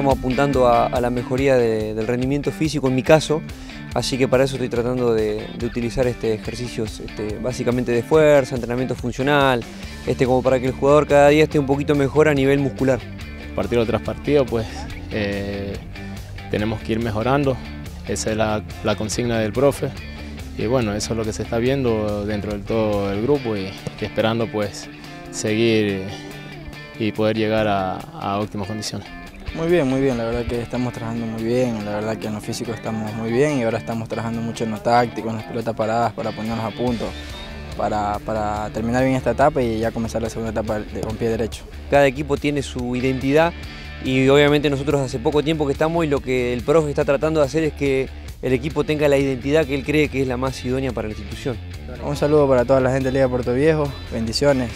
estamos apuntando a, la mejoría del rendimiento físico en mi caso, así que para eso estoy tratando de, utilizar este ejercicios este, básicamente de fuerza, entrenamiento funcional, este, como para que el jugador cada día esté un poquito mejor a nivel muscular. Partido tras partido, pues eh, tenemos que ir mejorando, esa es la, consigna del profe y bueno, eso es lo que se está viendo dentro de todo el grupo y, esperando pues seguir y poder llegar a óptimas condiciones. Muy bien, muy bien, la verdad que estamos trabajando muy bien, la verdad que en lo físico estamos muy bien y ahora estamos trabajando mucho en lo táctico, en las pelotas paradas para ponernos a punto, para, para terminar bien esta etapa y ya comenzar la segunda etapa con pie derecho. Cada equipo tiene su identidad y obviamente nosotros hace poco tiempo que estamos y lo que el profe está tratando de hacer es que el equipo tenga la identidad que él cree que es la más idónea para la institución. Un saludo para toda la gente de Liga Puerto Viejo, bendiciones.